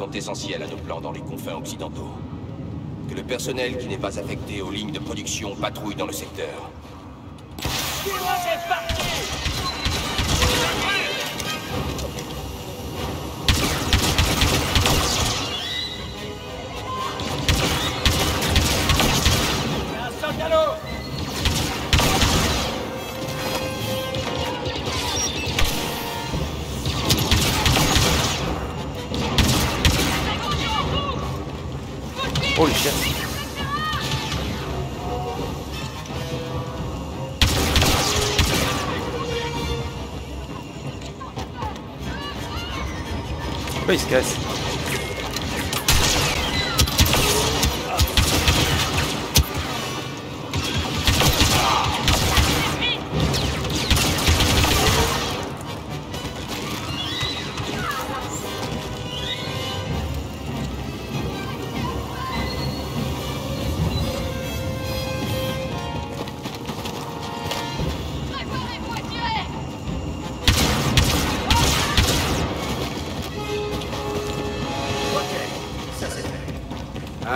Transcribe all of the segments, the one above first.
sont essentielles à nos plans dans les confins occidentaux. Que le personnel qui n'est pas affecté aux lignes de production patrouille dans le secteur. Holy shit. Pourquoi il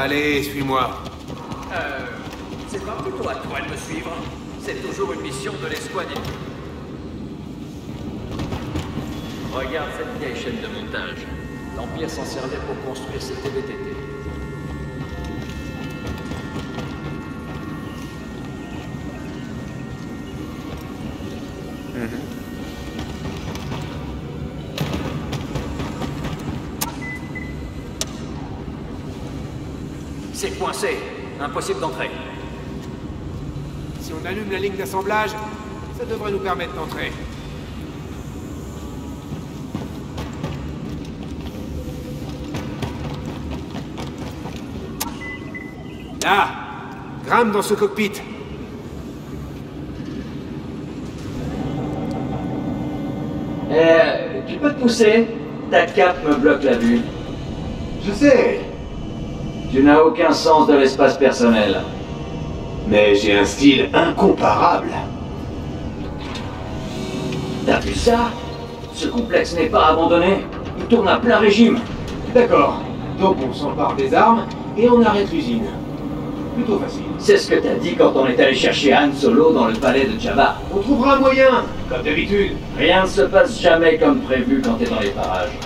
Allez, suis-moi. Euh, c'est pas plutôt à toi de me suivre. C'est toujours une mission de l'escouade. Regarde cette vieille chaîne de montage. L'Empire s'en servait pour construire ses TVTT. C'est coincé. Impossible d'entrer. Si on allume la ligne d'assemblage, ça devrait nous permettre d'entrer. Là Grimpe dans ce cockpit Euh, tu peux te pousser Ta cape me bloque la vue. Je sais, Tu n'as aucun sens de l'espace personnel. mais j'ai un style incomparable. T'as vu ça? Ce complexe n'est pas abandonné. Il tourne à plein régime. D'accord, donc on s'empare des armes et on arrête l'usine. Plutôt facile. C'est ce que t'as dit quand on est allé chercher Han Solo dans le palais de Jabba. On trouvera un moyen, comme d'habitude. Rien ne se passe jamais comme prévu quand t'es dans les parages.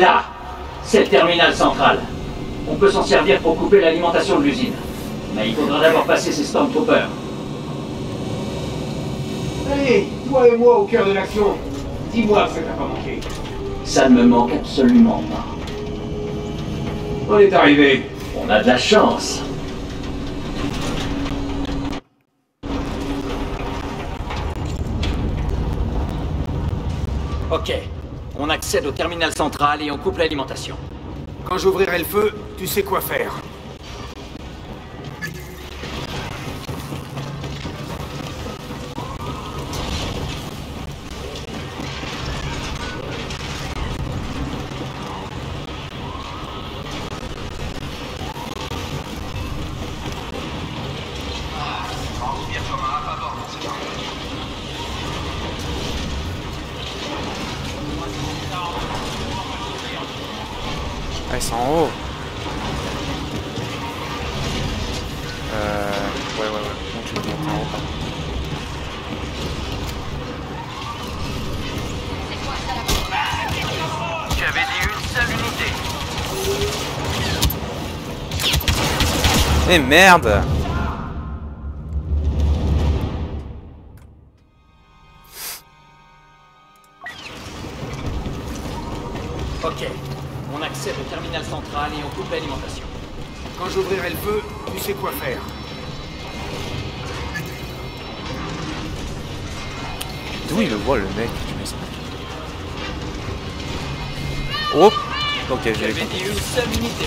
Là, c'est le terminal central. On peut s'en servir pour couper l'alimentation de l'usine. Mais il faudra d'abord passer ces Stormtroopers. Allez, toi et moi au cœur de l'action. Dis-moi que ça t'a pas manqué. Ça ne me manque absolument pas. On est arrivé. On a de la chance. Ok, on accède au terminal central et on coupe l'alimentation. Quand j'ouvrirai le feu, tu sais quoi faire. Unité. Eh merde Ok, on accède au terminal central et on coupe l'alimentation. Quand j'ouvrirai le feu, tu sais quoi faire. D'où il le voit le mec Tu. Oh Ok, compris. une seule unité.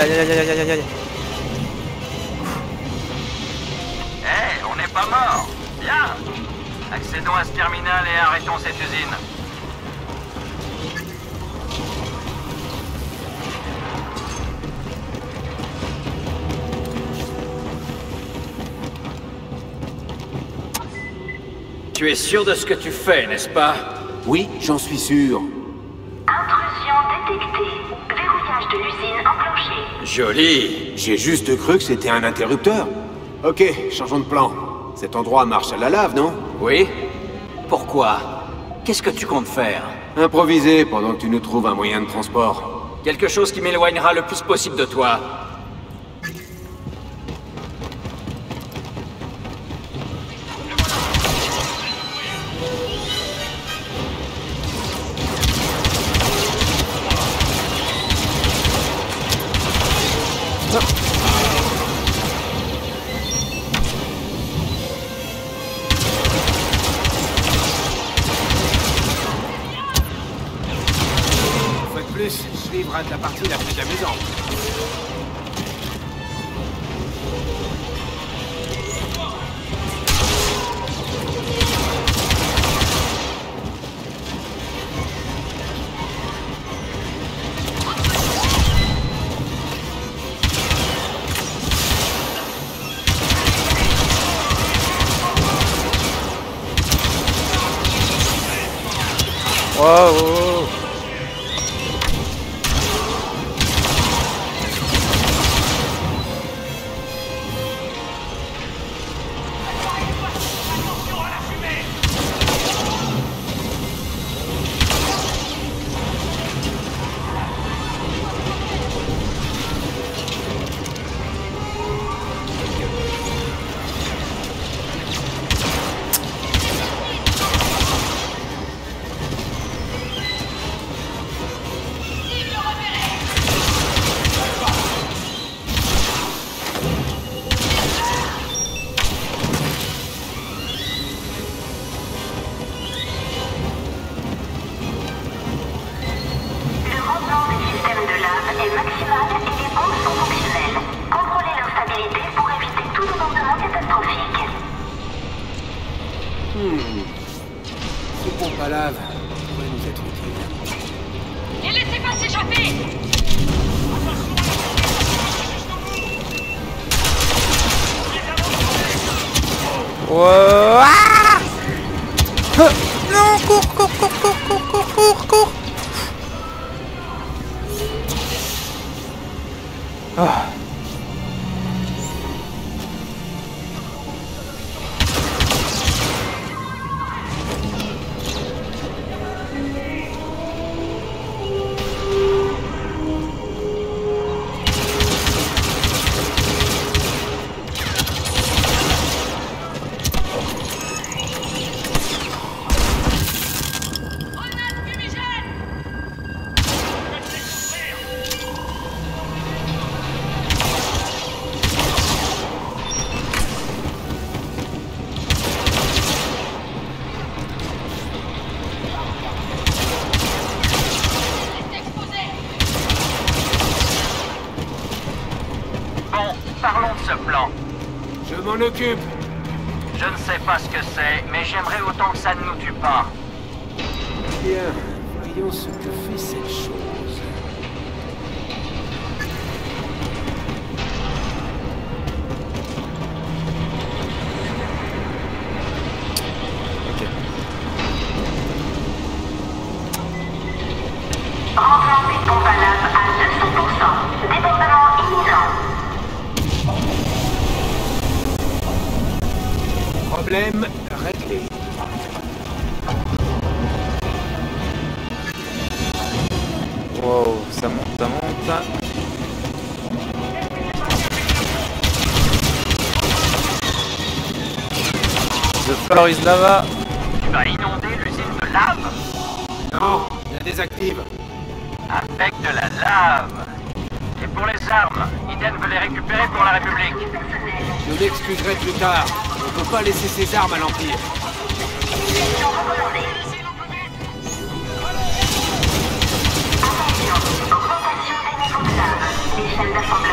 Aïe aïe aïe aïe aïe aïe aïe Eh, on n'est pas mort Bien Accédons à ce terminal et arrêtons cette usine. Tu es sûr de ce que tu fais, n'est-ce pas? Oui, j'en suis sûr. Intrusion détectée. Joli J'ai juste cru que c'était un interrupteur. Ok, changeons de plan. Cet endroit marche à la lave, non? Oui Pourquoi? Qu'est-ce que tu comptes faire? Improviser pendant que tu nous trouves un moyen de transport. Quelque chose qui m'éloignera le plus possible de toi. whoa. Lave parlons de ce plan. Je m'en occupe. Je ne sais pas ce que c'est, mais j'aimerais autant que ça ne nous tue pas. Bien, voyons ce que fait cette chose. Lava. Tu vas inonder l'usine de lave Non, la désactive. Avec de la lave. Et pour les armes, Iden veut les récupérer pour la République. Je m'excuserai plus tard. On peut pas laisser ses armes à l'Empire. Augmentation des niveaux de lave. Les chaînes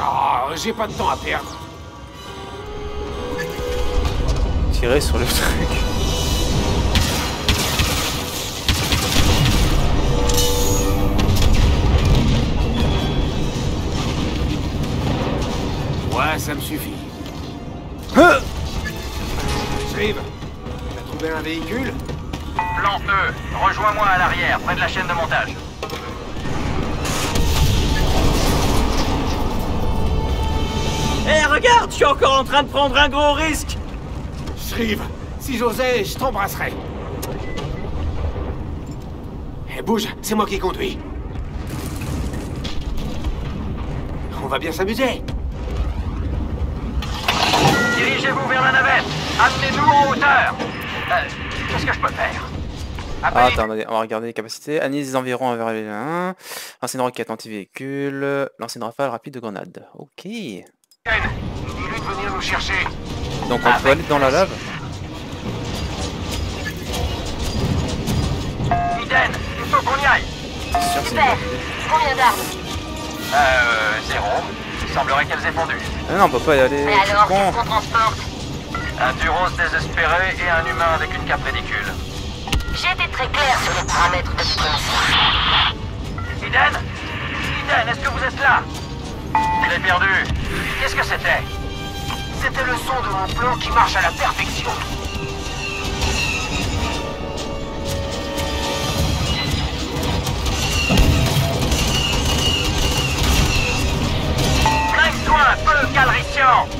Ah, j'ai pas de temps à perdre. Tirer sur le truc. Ouais, ça me suffit. Hein Shriv, t'as trouvé un véhicule? Plan E, rejoins-moi à l'arrière, près de la chaîne de montage. Hé, regarde, je suis encore en train de prendre un gros risque Shriv, si j'osais, je t'embrasserais. Eh, bouge, c'est moi qui conduis. On va bien s'amuser. Dirigez-vous vers la navette. Amenez-nous en hauteur. Euh, Qu'est-ce que je peux faire? Ah, Appelez- attendez, on va regarder les capacités. Analyse des environs vers les 1. Ancienne roquette anti-véhicule. L'ancienne rafale rapide de grenade. Ok. Dis-lui de venir nous chercher. Donc on peut aller dans la lave Iden, il faut qu'on y aille. Une Super. Combien d'armes? Euh, zéro. Il semblerait qu'elles aient fondu. Ah non, on peut pas y aller. Mais c'est alors, con. qu'est-ce qu'on transporte? Un Duros désespéré et un humain avec une cape ridicule. J'ai été très clair sur les paramètres de suprématie. Iden Iden, est-ce que vous êtes là? Je l'ai perdu. Qu'est-ce que c'était? C'était le son de mon plan qui marche à la perfection. Flingue-toi un peu, Calrissian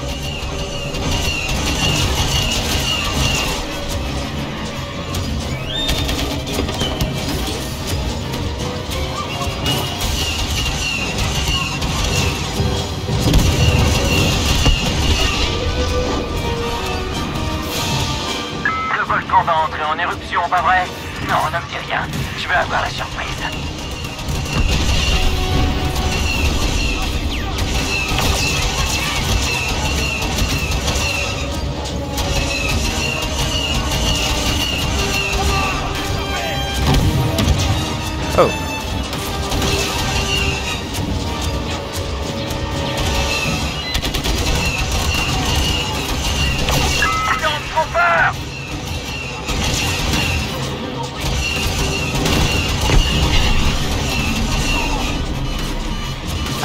volcan va entrer en éruption, pas vrai? Non, ne me dis rien. Je veux avoir la surprise. Oh.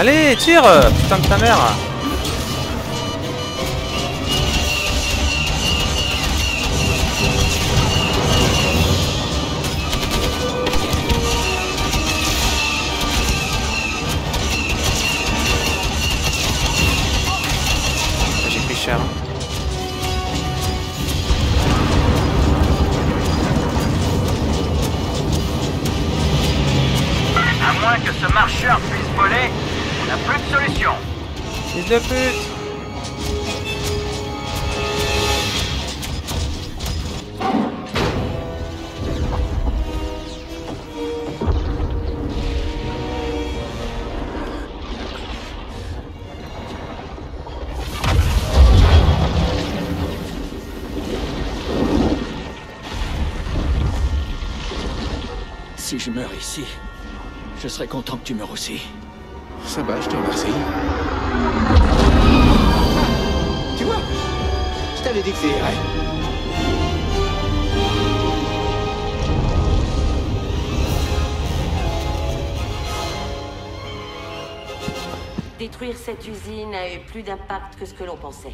Allez, tire Putain de ta mère Si je meurs ici, je serais content que tu meurs aussi. Ça va, je te remercie. Détruire cette usine a eu plus d'impact que ce que l'on pensait.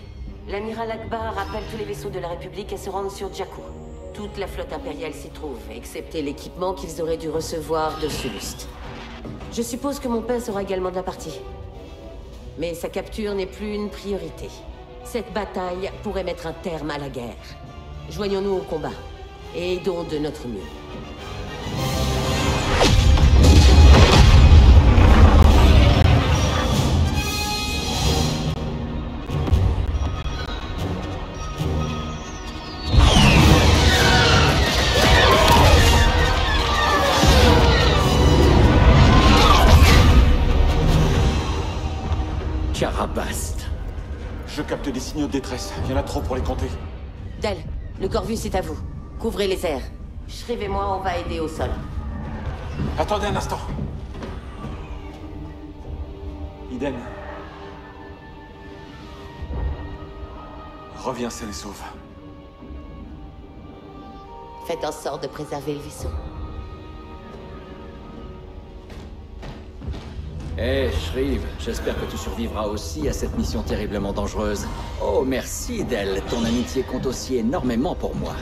L'amiral Akbar appelle tous les vaisseaux de la République à se rendre sur Jakku. Toute la flotte impériale s'y trouve, excepté l'équipement qu'ils auraient dû recevoir de Sulust. Je suppose que mon père sera également de la partie. Mais sa capture n'est plus une priorité. Cette bataille pourrait mettre un terme à la guerre. Joignons-nous au combat et aidons de notre mieux. Carabast. Je capte des signaux de détresse. Il y en a trop pour les compter. Del, le Corvus est à vous. Couvrez les airs. Shriv et moi, on va aider au sol. Attendez un instant. Iden. Reviens sain et sauve. Faites en sorte de préserver le vaisseau. Hé, Shriv, j'espère que tu survivras aussi à cette mission terriblement dangereuse. Oh, merci, Del. Ton amitié compte aussi énormément pour moi.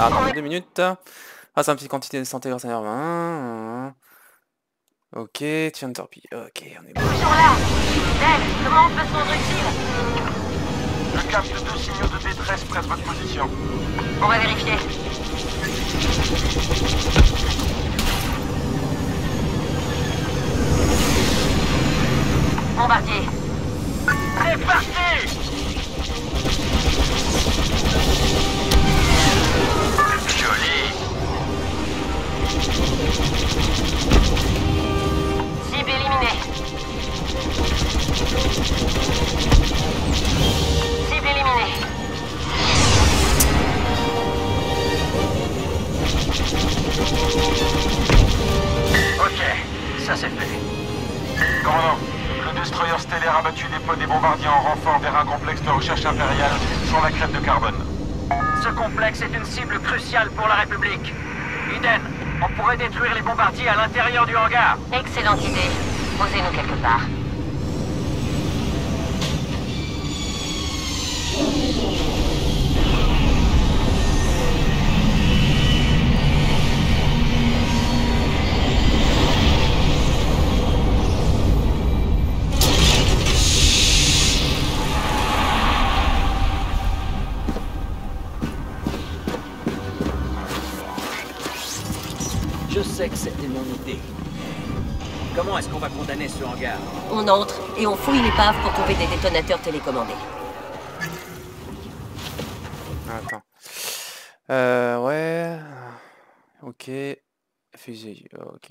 Ah, attendez deux minutes. Ah, c'est un petit quantité de santé grâce à nerf 1. Ok, tiens de torpille. Ok, on est bon. Toujours là Del, comment on peut se utile Je capte deux signaux de détresse près de votre position. On va vérifier. Bombardier. C'est parti Cible éliminée. Cible éliminée. Ok, ça c'est fait. Commandant, le destroyer stellaire a battu des pods des bombardiers en renfort vers un complexe de recherche impériale sur la crête de carbone. Ce complexe est une cible cruciale pour la République. Eden, on pourrait détruire les bombardiers à l'intérieur du hangar. Excellente idée. Posez-nous quelque part. On entre et on fouille l'épave pour trouver des détonateurs télécommandés. Attends. Euh, ouais. Ok. Fusil, ok.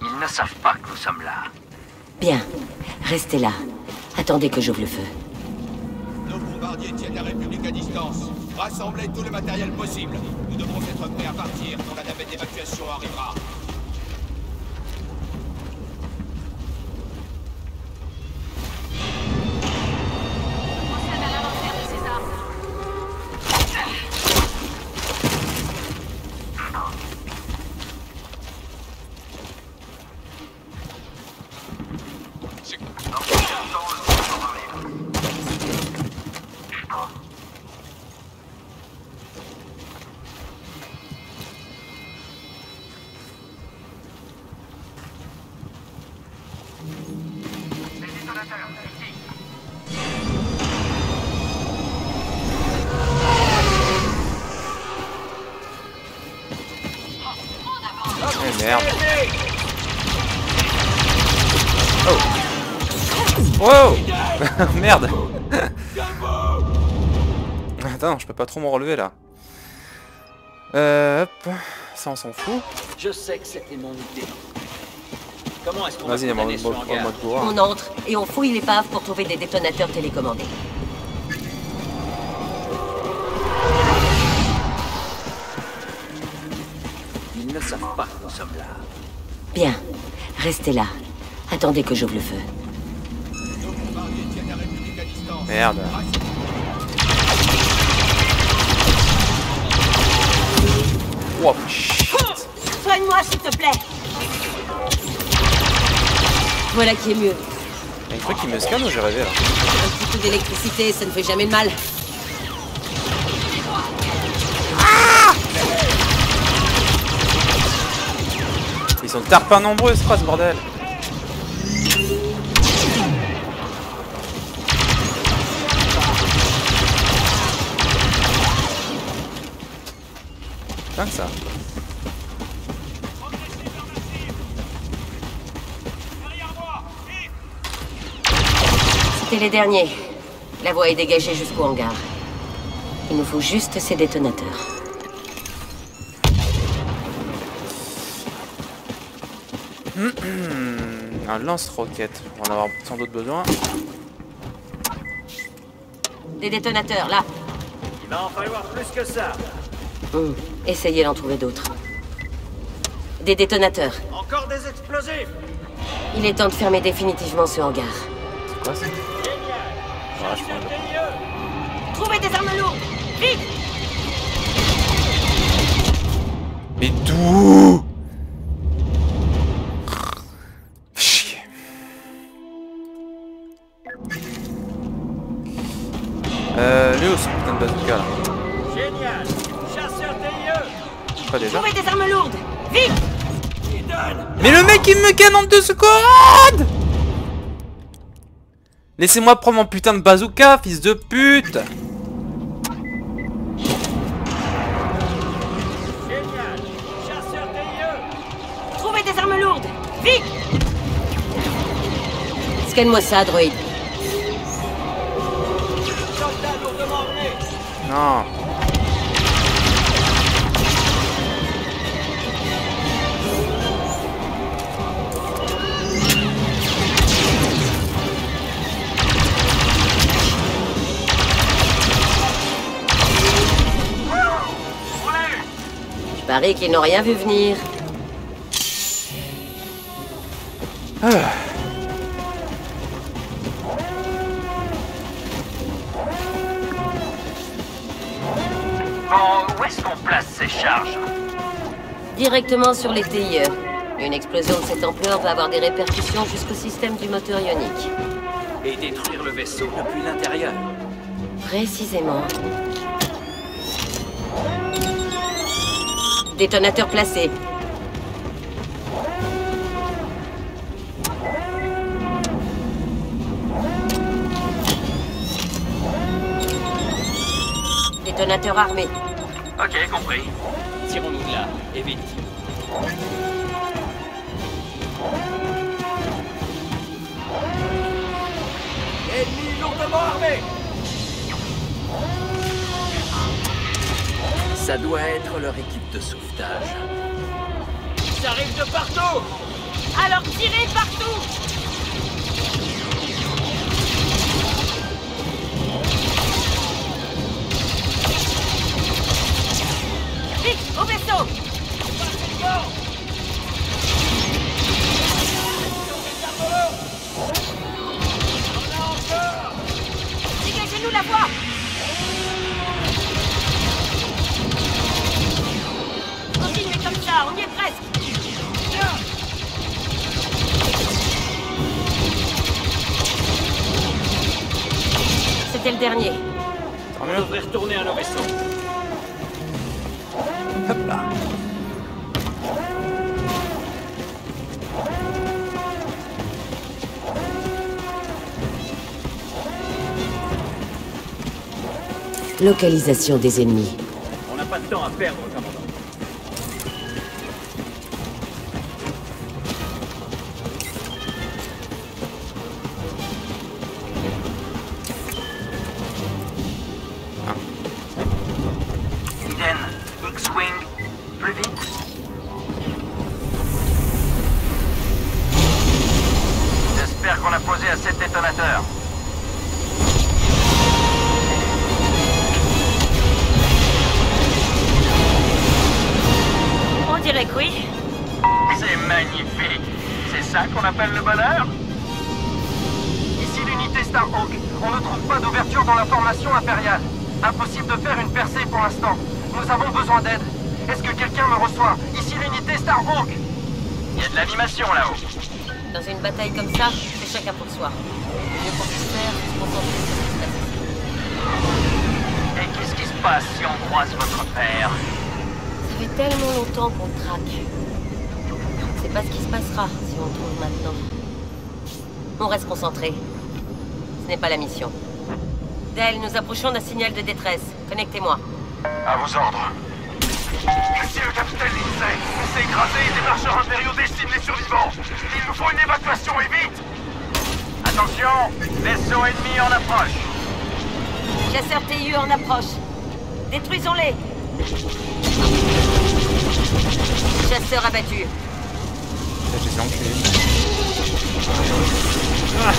Ils ne savent pas que nous sommes là. Bien. Restez là. Attendez que j'ouvre le feu. La République à distance. Rassemblez tout le matériel possible. Nous devrons être prêts à partir quand la navette d'évacuation arrivera. Merde Attends, je peux pas trop me relever là. Euh, hop. Ça, on s'en fout. Je sais que c'était mon idée. Comment est-ce qu'on Vas-y, va en mode, mode. On entre et on fouille l'épave pour trouver des détonateurs télécommandés. Ils ne savent pas que nous sommes là. Bien. Restez là. Attendez que j'ouvre le feu. Merde. Wow, shit. Soigne-moi, s'il te plaît Voilà qui est mieux. Un truc qui me scanne ou j'ai rêvé là Un petit coup d'électricité, ça ne fait jamais de mal. Ils sont tarpins nombreux, ce ce bordel Ça. C'était les derniers. La voie est dégagée jusqu'au hangar. Il nous faut juste ces détonateurs. Un lance-roquette. On va en avoir sans doute besoin. Des détonateurs, là. Il va en falloir plus que ça. Hum, Essayez d'en trouver d'autres. Des détonateurs. Encore des explosifs. Il est temps de fermer définitivement ce hangar. C'est quoi ça Ah, je Trouvez des armes lourdes Vite Mais d'où Il me canne en deux secondes Laissez-moi prendre mon putain de bazooka, fils de pute Génial. Chasseur TIE. Trouvez des armes lourdes Vite Scanne-moi ça, droïde. Non Parie qu'ils n'ont rien vu venir. Bon, où est-ce qu'on place ces charges Directement sur les TIE. Une explosion de cette ampleur va avoir des répercussions jusqu'au système du moteur ionique. Et détruire le vaisseau depuis l'intérieur. Précisément. Détonateur placé. Détonateur armé. Ok, compris. Tirons-nous de là, et vite. Ennemi lourdement armé. Ça doit être leur équipe de sauvetage. Ils arrivent de partout. Alors tirez partout Vite, au vaisseau Dégagez-nous la voie On y est presque C'était le dernier. On devrait retourner à nos vaisseaux. Hop là. Localisation des ennemis. On n'a pas de temps à perdre, commandant. Impériale. Impossible de faire une percée pour l'instant. Nous avons besoin d'aide. Est-ce que quelqu'un me reçoit? Ici l'unité Starhawk. Il y a de l'animation là-haut. Dans une bataille comme ça, c'est chacun pour soi. Le mieux qu'on puisse faire, c'est se concentrer sur ce qui se passe ici. Et qu'est-ce qui se passe si on croise votre père? Ça fait tellement longtemps qu'on traque. On ne sait pas ce qui se passera si on trouve maintenant. On reste concentré. Ce n'est pas la mission. Del, nous approchons d'un signal de détresse. Connectez-moi. À vos ordres. Ici le capitaine Lindsay. C'est écrasé et des marcheurs impériaux destinent les survivants. Il nous faut une évacuation et vite Attention Vaisseau ennemi en approche Chasseurs TU en approche. Détruisons-les. J'ai enculé. Ah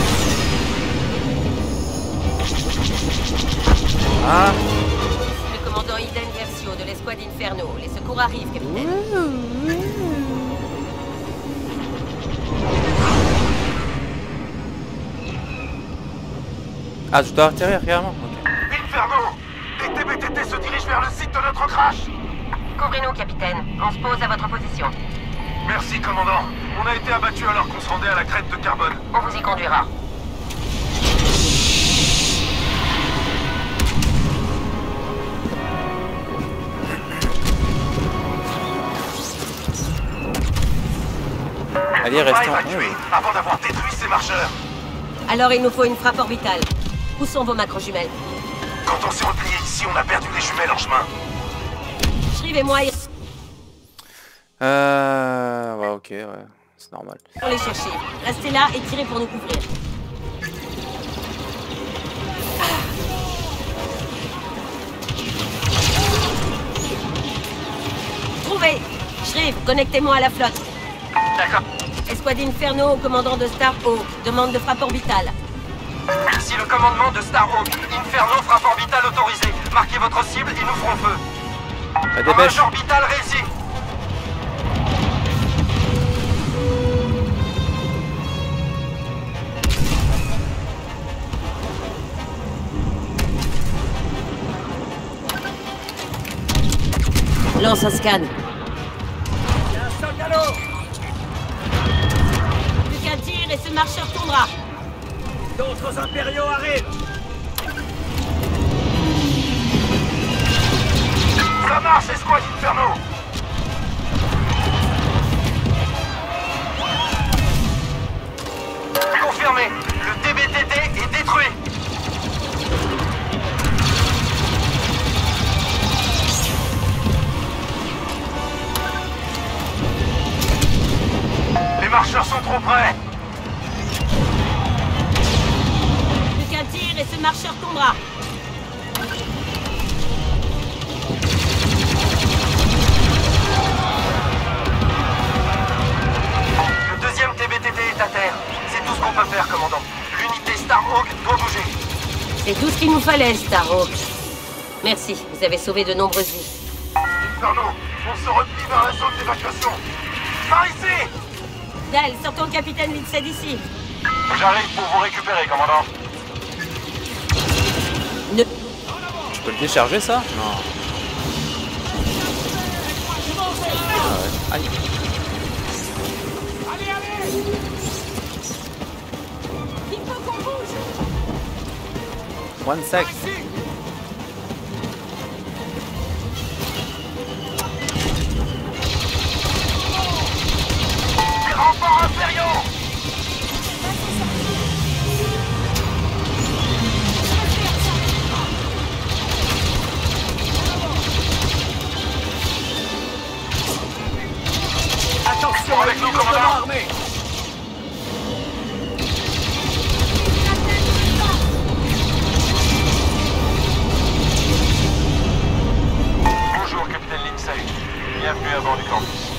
Le commandant Iden Versio de l'escouade Inferno. Les secours arrivent, capitaine. Ah, je dois atterrir carrément. Inferno Les TBTT se dirigent vers le site de notre crash Couvrez-nous, capitaine. On se pose à votre position. Merci, commandant. On a été abattus alors qu'on se rendait à la crête de carbone. On vous y conduira. Allez, restons. avant d'avoir détruit ces marcheurs. Alors il nous faut une frappe orbitale. Où sont vos macros jumelles Quand on s'est replié ici, on a perdu les jumelles en chemin. Suivez-moi et Euh... Ouais, ok, ouais. C'est normal. on les chercher. Restez là et tirez pour nous couvrir. Trouvé Shriv, connectez-moi à la flotte. D'accord. Escouade Inferno au commandant de Starhawk. Demande de frappe orbitale. Ici le commandement de Starhawk. Inferno frappe orbitale autorisée. Marquez votre cible et nous ferons feu. La dépêche. Orbital réussi. Lance un scan. D'autres impériaux arrivent. Ça marche, escouade Inferno Confirmé. Le TBTT est détruit. Les marcheurs sont trop près marcheur tombera. Le deuxième TBTT est à terre. C'est tout ce qu'on peut faire, commandant. L'unité Starhawk doit bouger. C'est tout ce qu'il nous fallait, Starhawk. Merci, vous avez sauvé de nombreuses vies. Inferno, on se replie vers la zone d'évacuation Par ici Dal, sortons le capitaine Lindsay d'ici. J'arrive pour vous récupérer, commandant. Je peux le décharger, ça Non. Ah ouais. Aïe. One sec. Commandant Bonjour, capitaine Lindsay. Bienvenue à bord du campus.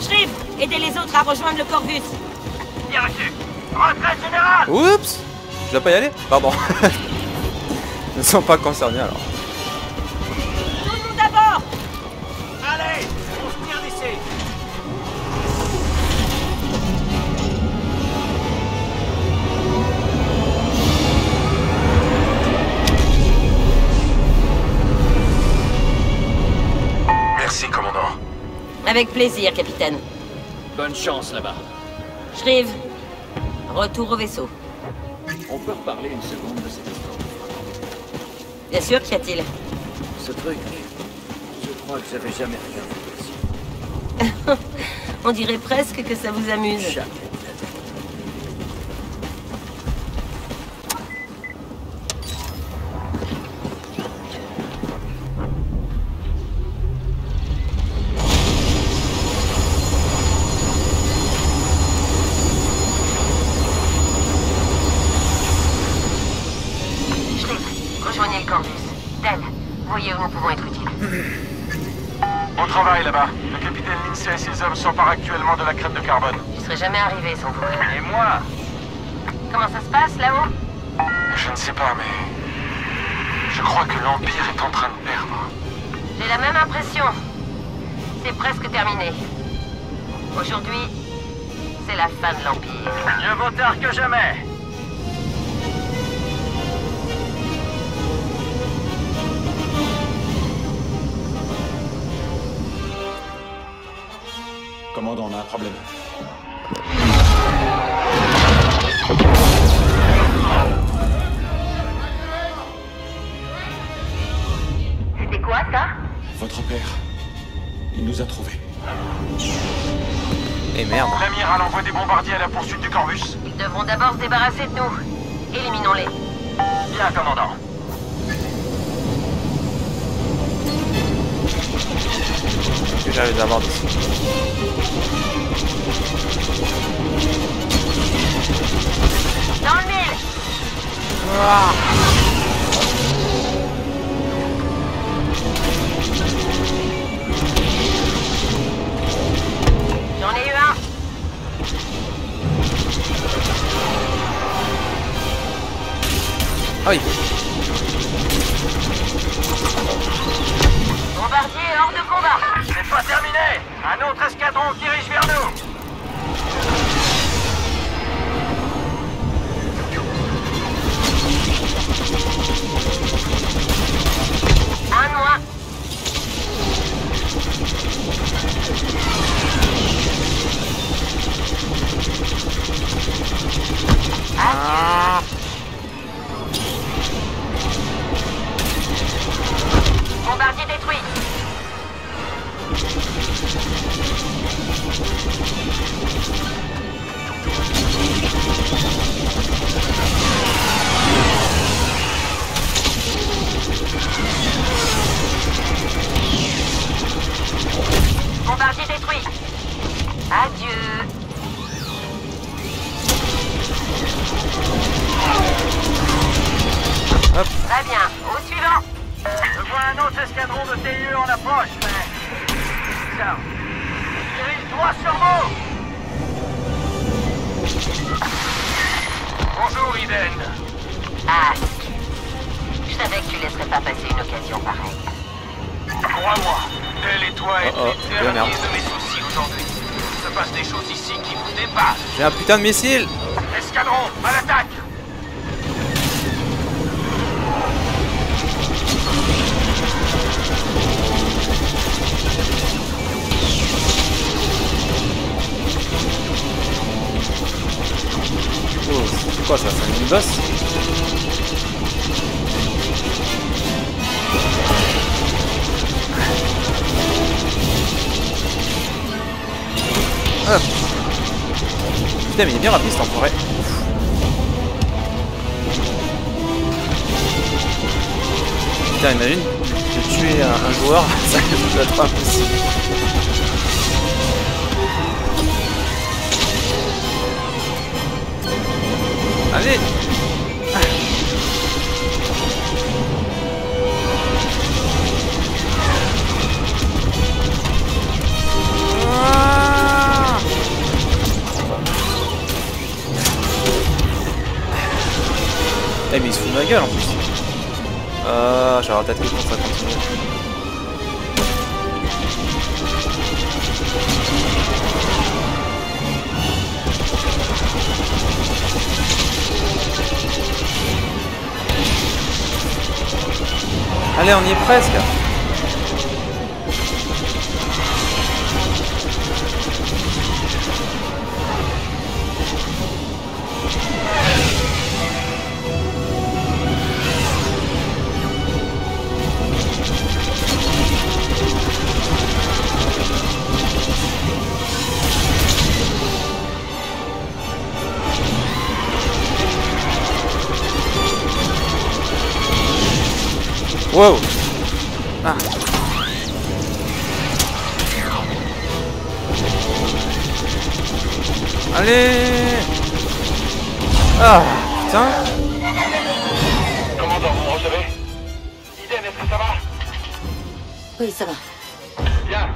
Shriv, aidez les autres à rejoindre le Corvus. Bien reçu. Retraite générale. Oups Je dois pas y aller Pardon. Ils ne sont pas concernés alors. Avec plaisir, capitaine. Bonne chance là-bas. Shriv, retour au vaisseau. On peut reparler une seconde de cette histoire? Bien sûr, qu'y a-t-il? Ce truc, je crois que j'avais jamais rien vu. On dirait presque que ça vous amuse. Actuellement de la crête de carbone. Je serais jamais arrivé sans vous. Et moi Comment ça se passe là-haut? Je ne sais pas, mais... Je crois que l'Empire est en train de perdre. J'ai la même impression. C'est presque terminé. Aujourd'hui, c'est la fin de l'Empire. Mieux vaut tard que jamais. Commandant, on a un problème. C'était quoi ça? Votre père, il nous a trouvés. Et merde. L'amiral envoie des bombardiers à la poursuite du Corvus. Ils devront d'abord se débarrasser de nous. Éliminons-les. Bien, commandant. Est-ce que j'arrive à les avoir d'ici Dans le mille. J'en ai eu un. Ah Bombardier hors de combat. C'est pas terminé. Un autre escadron dirige vers nous. Un de moins. Bombardier détruit. Bombardier détruit. Adieu. Hop. Très bien. Au suivant. Un autre escadron de TIE en approche, mais... Ça... Il dirige droit sur vous Bonjour, Iden. Ah. Je savais que tu laisserais pas passer une occasion pareille. Crois-moi, Del et toi êtes Oh, oh, les derniers de mes soucis aujourd'hui. Il se passe des choses ici qui vous dépassent. J'ai un putain de missile Escadron, à l'attaque c'est quoi ça C'est un mini-boss Hop Putain mais il est bien rapide cet enfoiré Putain imagine de tuer un, un joueur, ça doit être impossible. Allez Ah. Eh mais il se fout de ma gueule en plus. Ah j'aurais peut-être que. Allez on y est presque Wow Ah Allez Ah Putain Commandant, vous me recevez Iden, est-ce que ça va Oui, ça va. Bien.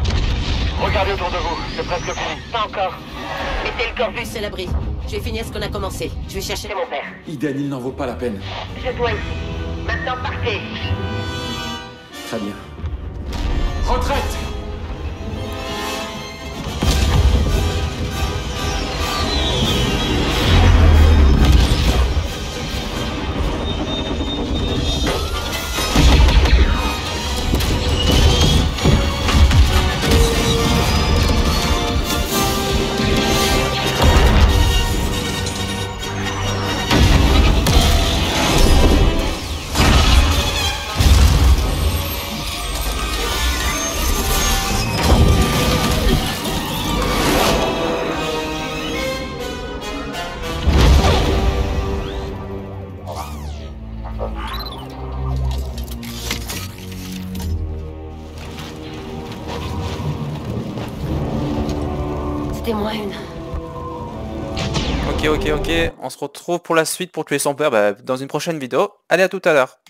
Regardez autour de vous, c'est presque fini. Pas encore. Mettez le Corvus à l'abri. Je vais finir ce qu'on a commencé. Je vais chercher mon père. Iden, il n'en vaut pas la peine. Je dois ici? Maintenant, partez. Très bien. Retraite On se retrouve pour la suite pour tuer son père bah, dans une prochaine vidéo. Allez, à tout à l'heure.